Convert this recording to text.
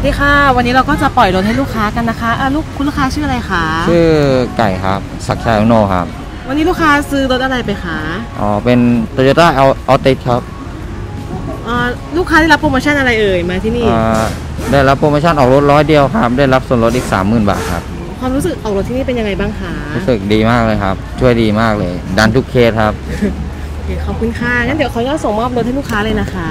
สวัสดีค่ะ วันนี้เราก็จะปล่อยรถให้ลูกค้ากันนะคะอะลูกคุณลูกค้าชื่ออะไรคะชื่อไก่ครับ ศักดิ์ชัยอุโนครับ วันนี้ลูกค้าซื้อรถอะไรไปคะอ๋อเป็น Toyota a l t i s ครับอ่อลูกค้าได้รับโปรโมชั่นอะไรเอ่ยมาที่นี่อ่าได้รับโปรโมชั่นออกรถร้อยเดียวครับ ได้รับส่วนลดอีก 30,000 บาทครับ ความรู้สึกออกรถที่นี่เป็นยังไงบ้างคะรู้สึกดีมากเลยครับ ช่วยดีมากเลย ดันทุกเคสครับโอเคขอบคุณค่ะงั้นเดี๋ยวขออนุญาตส่งมอบรถให้ลูกค้าเลยนะคะ